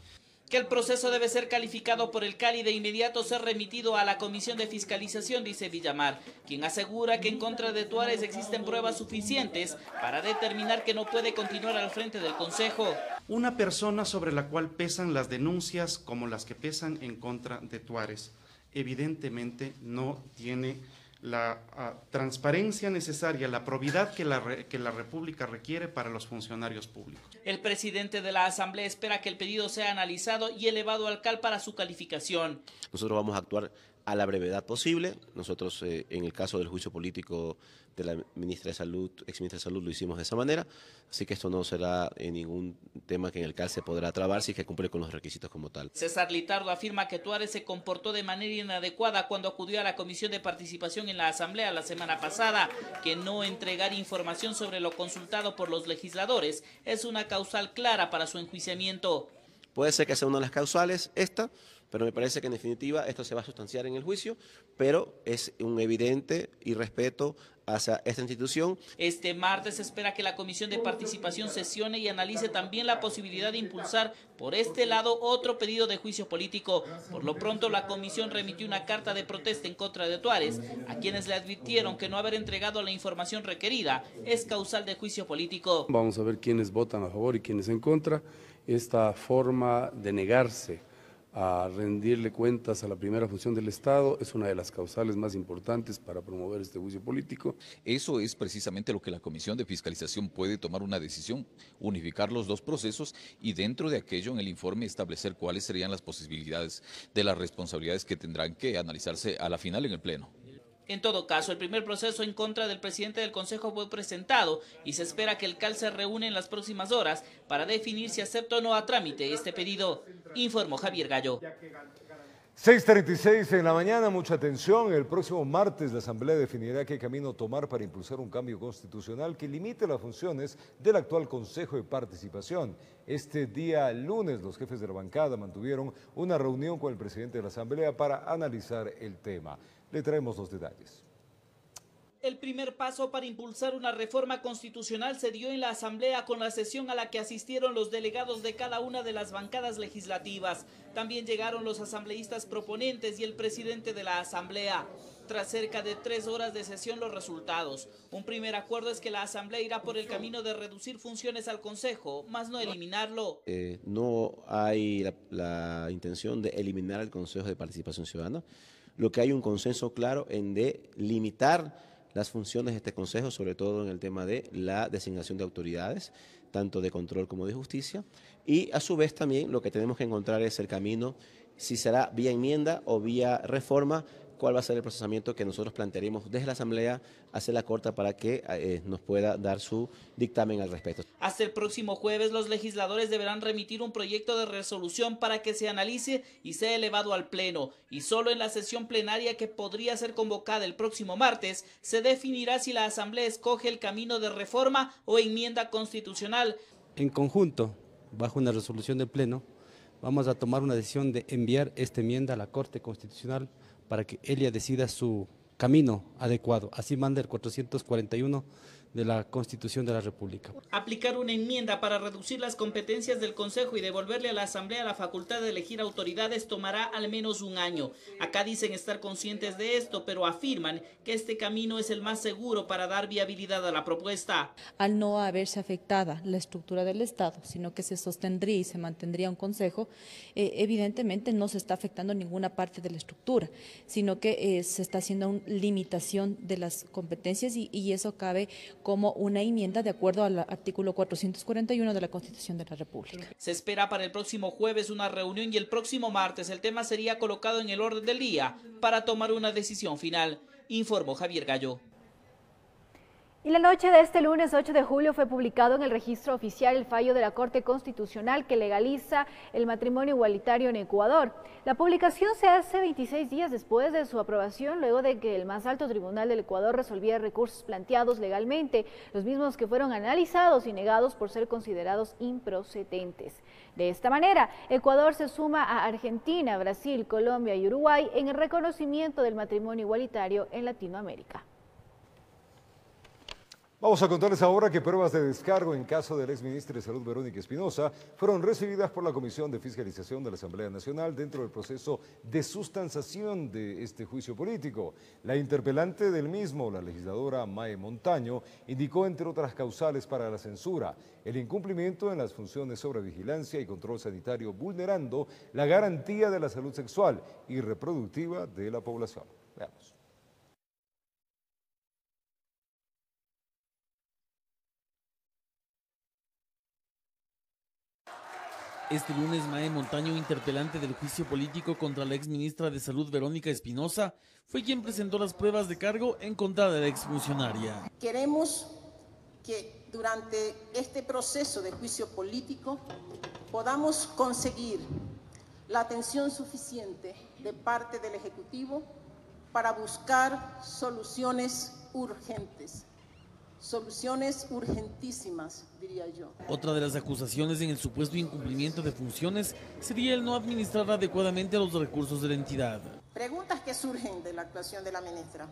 que el proceso debe ser calificado por el CALI de inmediato ser remitido a la Comisión de Fiscalización, dice Villamar, quien asegura que en contra de Tuárez existen pruebas suficientes para determinar que no puede continuar al frente del Consejo. Una persona sobre la cual pesan las denuncias como las que pesan en contra de Tuárez, evidentemente no tiene la uh, transparencia necesaria, la probidad que la, que la República requiere para los funcionarios públicos. El presidente de la Asamblea espera que el pedido sea analizado y elevado al CAL para su calificación. Nosotros vamos a actuar a la brevedad posible. Nosotros, eh, en el caso del juicio político de la ministra de Salud, ex ministra de Salud, lo hicimos de esa manera. Así que esto no será eh, ningún tema que en el CAL se podrá trabar si es que cumple con los requisitos como tal. César Litardo afirma que Tuárez se comportó de manera inadecuada cuando acudió a la Comisión de Participación en la Asamblea la semana pasada, que no entregar información sobre lo consultado por los legisladores es una causal clara para su enjuiciamiento. Puede ser que sea una de las causales esta, pero me parece que en definitiva esto se va a sustanciar en el juicio, pero es un evidente irrespeto hacia esta institución. Este martes se espera que la Comisión de Participación sesione y analice también la posibilidad de impulsar por este lado otro pedido de juicio político. Por lo pronto la comisión remitió una carta de protesta en contra de Tuárez, a quienes le advirtieron que no haber entregado la información requerida es causal de juicio político. Vamos a ver quiénes votan a favor y quiénes en contra. Esta forma de negarse a rendirle cuentas a la primera función del Estado, es una de las causales más importantes para promover este juicio político. Eso es precisamente lo que la Comisión de Fiscalización puede tomar una decisión, unificar los dos procesos y dentro de aquello en el informe establecer cuáles serían las posibilidades de las responsabilidades que tendrán que analizarse a la final en el Pleno. En todo caso, el primer proceso en contra del presidente del Consejo fue presentado y se espera que el CAL se reúne en las próximas horas para definir si acepta o no a trámite este pedido, informó Javier Gallo. 6.36 en la mañana, mucha atención. El próximo martes la Asamblea definirá qué camino tomar para impulsar un cambio constitucional que limite las funciones del actual Consejo de Participación. Este día lunes los jefes de la bancada mantuvieron una reunión con el presidente de la Asamblea para analizar el tema. Le traemos los detalles. El primer paso para impulsar una reforma constitucional se dio en la Asamblea con la sesión a la que asistieron los delegados de cada una de las bancadas legislativas. También llegaron los asambleístas proponentes y el presidente de la Asamblea. Tras cerca de tres horas de sesión, los resultados. Un primer acuerdo es que la Asamblea irá por el camino de reducir funciones al Consejo, más no eliminarlo. Eh, no hay la, la intención de eliminar el Consejo de Participación Ciudadana lo que hay un consenso claro en de limitar las funciones de este Consejo, sobre todo en el tema de la designación de autoridades, tanto de control como de justicia, y a su vez también lo que tenemos que encontrar es el camino, si será vía enmienda o vía reforma, cuál va a ser el procesamiento que nosotros plantearemos desde la Asamblea hacia la Corte para que eh, nos pueda dar su dictamen al respecto. Hasta el próximo jueves los legisladores deberán remitir un proyecto de resolución para que se analice y sea elevado al Pleno. Y solo en la sesión plenaria que podría ser convocada el próximo martes se definirá si la Asamblea escoge el camino de reforma o enmienda constitucional. En conjunto, bajo una resolución del Pleno, vamos a tomar una decisión de enviar esta enmienda a la Corte Constitucional para que ella decida su camino adecuado. Así manda el 441 de la Constitución de la República. Aplicar una enmienda para reducir las competencias del Consejo y devolverle a la Asamblea la facultad de elegir autoridades tomará al menos un año. Acá dicen estar conscientes de esto, pero afirman que este camino es el más seguro para dar viabilidad a la propuesta. Al no haberse afectada la estructura del Estado, sino que se sostendría y se mantendría un Consejo, eh, evidentemente no se está afectando ninguna parte de la estructura, sino que eh, se está haciendo una limitación de las competencias y, y eso cabe como una enmienda de acuerdo al artículo 441 de la Constitución de la República. Se espera para el próximo jueves una reunión y el próximo martes el tema sería colocado en el orden del día para tomar una decisión final, informó Javier Gallo. Y la noche de este lunes 8 de julio fue publicado en el registro oficial el fallo de la Corte Constitucional que legaliza el matrimonio igualitario en Ecuador. La publicación se hace 26 días después de su aprobación, luego de que el más alto tribunal del Ecuador resolviera recursos planteados legalmente, los mismos que fueron analizados y negados por ser considerados improcedentes. De esta manera, Ecuador se suma a Argentina, Brasil, Colombia y Uruguay en el reconocimiento del matrimonio igualitario en Latinoamérica. Vamos a contarles ahora que pruebas de descargo en caso del exministro de Salud Verónica Espinosa fueron recibidas por la Comisión de Fiscalización de la Asamblea Nacional dentro del proceso de sustanciación de este juicio político. La interpelante del mismo, la legisladora Mae Montaño, indicó entre otras causales para la censura el incumplimiento en las funciones sobre vigilancia y control sanitario vulnerando la garantía de la salud sexual y reproductiva de la población. Veamos. Este lunes, Mae Montaño, interpelante del juicio político contra la ex ministra de Salud Verónica Espinosa, fue quien presentó las pruebas de cargo en contra de la exfuncionaria. Queremos que durante este proceso de juicio político podamos conseguir la atención suficiente de parte del Ejecutivo para buscar soluciones urgentes soluciones urgentísimas, diría yo. Otra de las acusaciones en el supuesto incumplimiento de funciones sería el no administrar adecuadamente los recursos de la entidad. Preguntas que surgen de la actuación de la ministra.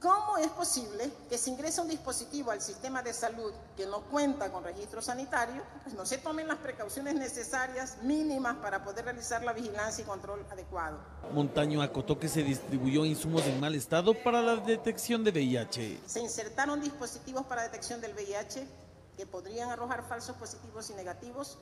¿Cómo es posible que se ingrese un dispositivo al sistema de salud que no cuenta con registro sanitario, pues no se tomen las precauciones necesarias mínimas para poder realizar la vigilancia y control adecuado? Montaño acotó que se distribuyó insumos en mal estado para la detección de VIH. Se insertaron dispositivos para detección del VIH que podrían arrojar falsos positivos y negativos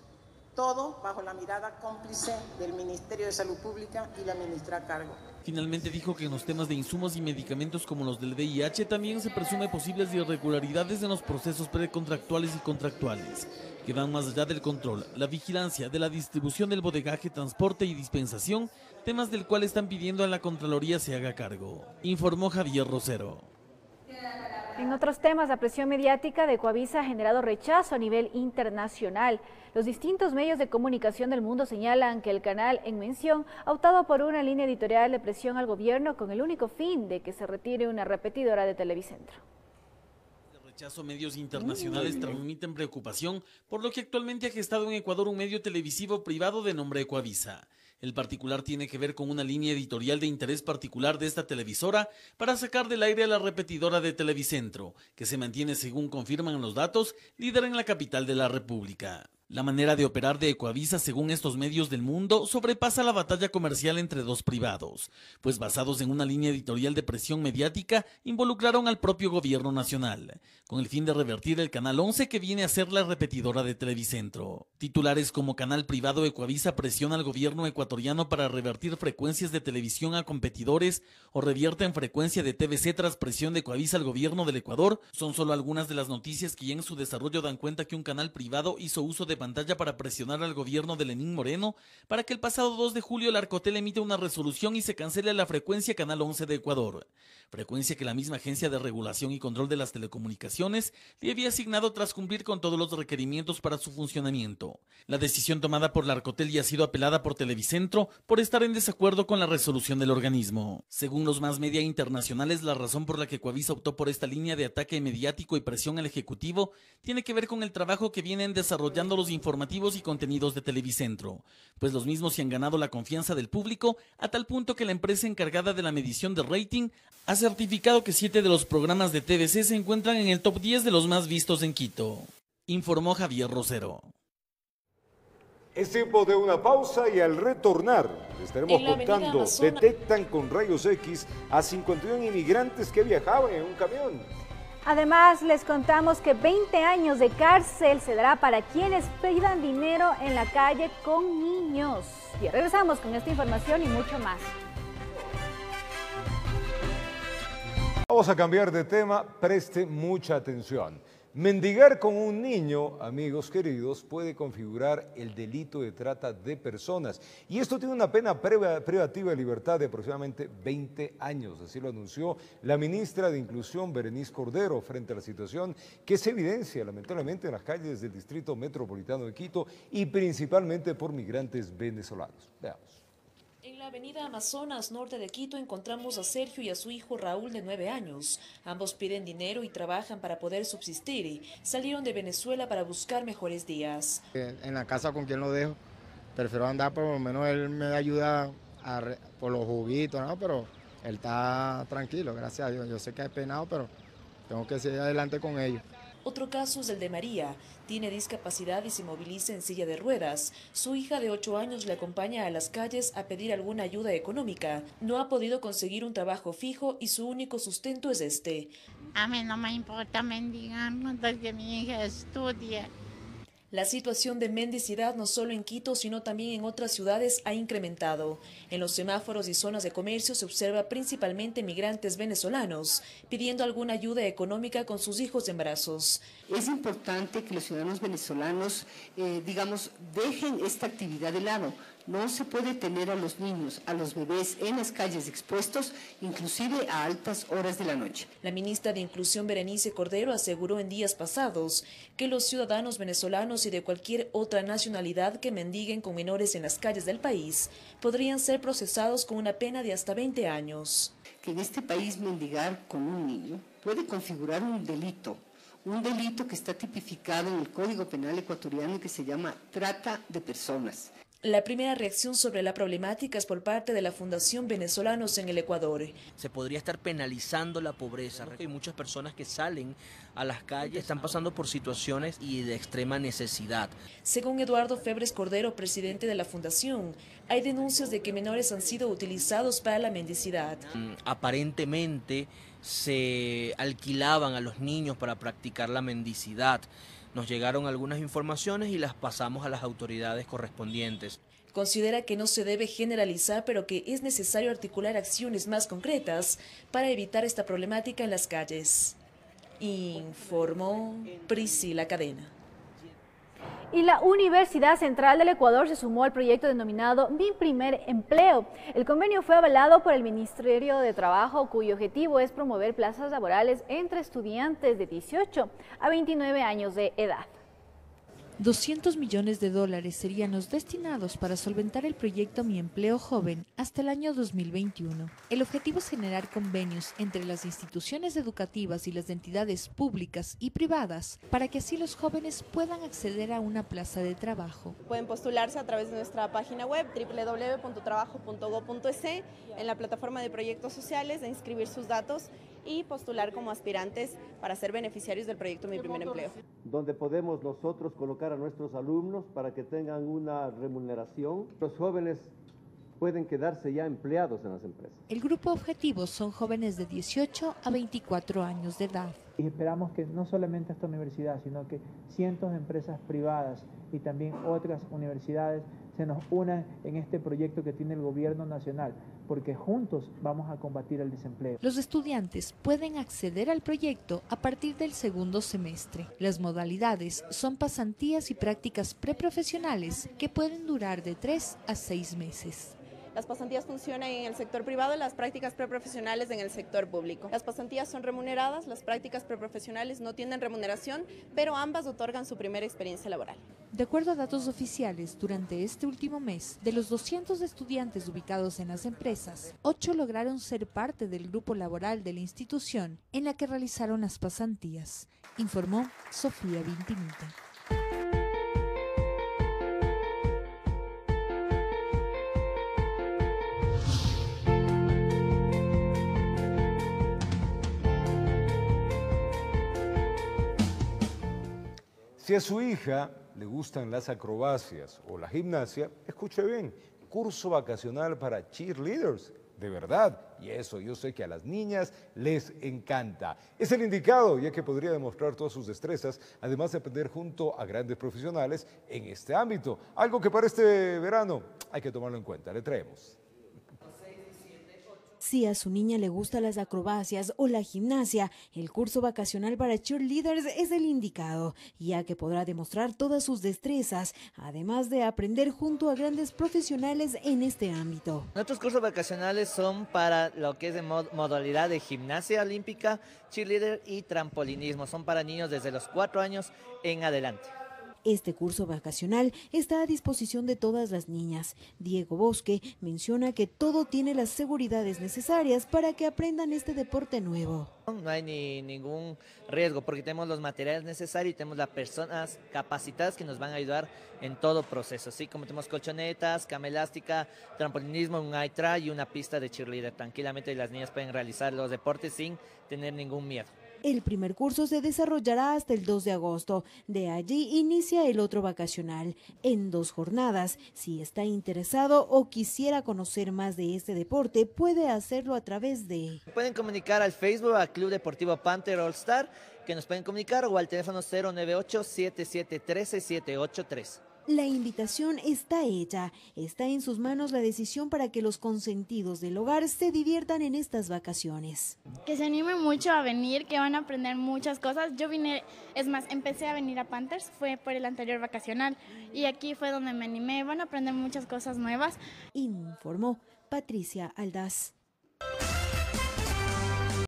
todo bajo la mirada cómplice del Ministerio de Salud Pública y la ministra a cargo. Finalmente dijo que en los temas de insumos y medicamentos como los del VIH también se presume posibles irregularidades en los procesos precontractuales y contractuales, que van más allá del control, la vigilancia de la distribución del bodegaje, transporte y dispensación, temas del cual están pidiendo a la Contraloría se haga cargo, informó Javier Rosero. En otros temas, la presión mediática de Coavisa ha generado rechazo a nivel internacional. Los distintos medios de comunicación del mundo señalan que el canal en mención ha optado por una línea editorial de presión al gobierno con el único fin de que se retire una repetidora de Televicentro rechazo medios internacionales transmiten preocupación por lo que actualmente ha gestado en Ecuador un medio televisivo privado de nombre Ecuavisa. El particular tiene que ver con una línea editorial de interés particular de esta televisora para sacar del aire a la repetidora de Televicentro, que se mantiene, según confirman los datos, líder en la capital de la República. La manera de operar de Ecoavisa, según estos medios del mundo, sobrepasa la batalla comercial entre dos privados, pues basados en una línea editorial de presión mediática, involucraron al propio gobierno nacional, con el fin de revertir el Canal 11 que viene a ser la repetidora de Televicentro. Titulares como Canal Privado Ecoavisa presiona al gobierno ecuatoriano para revertir frecuencias de televisión a competidores o revierte en frecuencia de TVC tras presión de Ecoavisa al gobierno del Ecuador, son solo algunas de las noticias que ya en su desarrollo dan cuenta que un canal privado hizo uso de pantalla para presionar al gobierno de Lenín Moreno para que el pasado 2 de julio el Arcotel emita una resolución y se cancele la frecuencia Canal 11 de Ecuador, frecuencia que la misma Agencia de Regulación y Control de las Telecomunicaciones le había asignado tras cumplir con todos los requerimientos para su funcionamiento. La decisión tomada por la Arcotel ya ha sido apelada por Televicentro por estar en desacuerdo con la resolución del organismo. Según los más media internacionales, la razón por la que Coavisa optó por esta línea de ataque mediático y presión al Ejecutivo tiene que ver con el trabajo que vienen desarrollando los informativos y contenidos de Televicentro, pues los mismos se han ganado la confianza del público a tal punto que la empresa encargada de la medición de rating ha certificado que siete de los programas de TVC se encuentran en el top 10 de los más vistos en Quito, informó Javier Rosero. Es tiempo de una pausa y al retornar estaremos contando, detectan con rayos X a 51 inmigrantes que viajaban en un camión. Además, les contamos que 20 años de cárcel se dará para quienes pidan dinero en la calle con niños. Y regresamos con esta información y mucho más. Vamos a cambiar de tema, preste mucha atención. Mendigar con un niño, amigos queridos, puede configurar el delito de trata de personas. Y esto tiene una pena privativa de libertad de aproximadamente 20 años. Así lo anunció la ministra de Inclusión, Berenice Cordero, frente a la situación que se evidencia lamentablemente en las calles del Distrito Metropolitano de Quito y principalmente por migrantes venezolanos. Veamos. En la avenida Amazonas, norte de Quito, encontramos a Sergio y a su hijo Raúl, de nueve años. Ambos piden dinero y trabajan para poder subsistir. Salieron de Venezuela para buscar mejores días. En la casa con quien lo dejo, prefiero andar, por lo menos él me ayuda por los juguitos, ¿no? Pero él está tranquilo, gracias a Dios. Yo sé que es penado, pero tengo que seguir adelante con ellos. Otro caso es el de María. Tiene discapacidad y se moviliza en silla de ruedas. Su hija de 8 años le acompaña a las calles a pedir alguna ayuda económica. No ha podido conseguir un trabajo fijo y su único sustento es este. A mí no me importa mendigar mientras que mi hija estudia. La situación de mendicidad no solo en Quito, sino también en otras ciudades ha incrementado. En los semáforos y zonas de comercio se observa principalmente migrantes venezolanos pidiendo alguna ayuda económica con sus hijos en brazos. Es importante que los ciudadanos venezolanos, eh, digamos, dejen esta actividad de lado no se puede tener a los niños, a los bebés en las calles expuestos, inclusive a altas horas de la noche. La ministra de Inclusión Berenice Cordero aseguró en días pasados que los ciudadanos venezolanos y de cualquier otra nacionalidad que mendiguen con menores en las calles del país podrían ser procesados con una pena de hasta 20 años. Que en este país mendigar con un niño puede configurar un delito un delito que está tipificado en el Código Penal ecuatoriano que se llama trata de personas. La primera reacción sobre la problemática es por parte de la Fundación Venezolanos en el Ecuador. Se podría estar penalizando la pobreza. Hay muchas personas que salen a las calles, están pasando por situaciones y de extrema necesidad. Según Eduardo Febres Cordero, presidente de la Fundación, hay denuncias de que menores han sido utilizados para la mendicidad. Mm, aparentemente se alquilaban a los niños para practicar la mendicidad Nos llegaron algunas informaciones y las pasamos a las autoridades correspondientes. Considera que no se debe generalizar, pero que es necesario articular acciones más concretas para evitar esta problemática en las calles. Informó Priscila Cadena. Y la Universidad Central del Ecuador se sumó al proyecto denominado Mi Primer Empleo. El convenio fue avalado por el Ministerio de Trabajo, cuyo objetivo es promover plazas laborales entre estudiantes de 18 a 29 años de edad. 200 millones de dólares serían los destinados para solventar el proyecto Mi Empleo Joven hasta el año 2021. El objetivo es generar convenios entre las instituciones educativas y las entidades públicas y privadas para que así los jóvenes puedan acceder a una plaza de trabajo. Pueden postularse a través de nuestra página web www.trabajo.go.es en la plataforma de proyectos sociales, de inscribir sus datos y postular como aspirantes para ser beneficiarios del proyecto Mi Primer Empleo. Donde podemos nosotros colocar a nuestros alumnos para que tengan una remuneración. Los jóvenes pueden quedarse ya empleados en las empresas. El grupo objetivo son jóvenes de 18 a 24 años de edad. Y esperamos que no solamente esta universidad, sino que cientos de empresas privadas y también otras universidades se nos unan en este proyecto que tiene el gobierno nacional, porque juntos vamos a combatir el desempleo. Los estudiantes pueden acceder al proyecto a partir del segundo semestre. Las modalidades son pasantías y prácticas preprofesionales que pueden durar de tres a seis meses. Las pasantías funcionan en el sector privado y las prácticas preprofesionales en el sector público. Las pasantías son remuneradas, las prácticas preprofesionales no tienen remuneración, pero ambas otorgan su primera experiencia laboral. De acuerdo a datos oficiales, durante este último mes, de los 200 estudiantes ubicados en las empresas, 8 lograron ser parte del grupo laboral de la institución en la que realizaron las pasantías, informó Sofía Vintimita. Si a su hija le gustan las acrobacias o la gimnasia, escuche bien, curso vacacional para cheerleaders, de verdad. Y eso yo sé que a las niñas les encanta. Es el indicado, ya que podría demostrar todas sus destrezas, además de aprender junto a grandes profesionales en este ámbito. Algo que para este verano hay que tomarlo en cuenta. Le traemos. Si a su niña le gustan las acrobacias o la gimnasia, el curso vacacional para cheerleaders es el indicado, ya que podrá demostrar todas sus destrezas, además de aprender junto a grandes profesionales en este ámbito. Nuestros cursos vacacionales son para lo que es de modalidad de gimnasia olímpica, cheerleader y trampolinismo. Son para niños desde los cuatro años en adelante. Este curso vacacional está a disposición de todas las niñas. Diego Bosque menciona que todo tiene las seguridades necesarias para que aprendan este deporte nuevo. No hay ni, ningún riesgo porque tenemos los materiales necesarios y tenemos las personas capacitadas que nos van a ayudar en todo proceso. Así como tenemos colchonetas, cama elástica, trampolinismo, un itra y una pista de cheerleader. Tranquilamente las niñas pueden realizar los deportes sin tener ningún miedo. El primer curso se desarrollará hasta el 2 de agosto. De allí inicia el otro vacacional, en dos jornadas. Si está interesado o quisiera conocer más de este deporte, puede hacerlo a través de... Pueden comunicar al Facebook, al Club Deportivo Panther All Star, que nos pueden comunicar, o al teléfono 098 7713 783. La invitación está hecha. Está en sus manos la decisión para que los consentidos del hogar se diviertan en estas vacaciones. Que se animen mucho a venir, que van a aprender muchas cosas. Yo vine, es más, empecé a venir a Panthers, fue por el anterior vacacional y aquí fue donde me animé. Van a aprender muchas cosas nuevas. Informó Patricia Aldaz.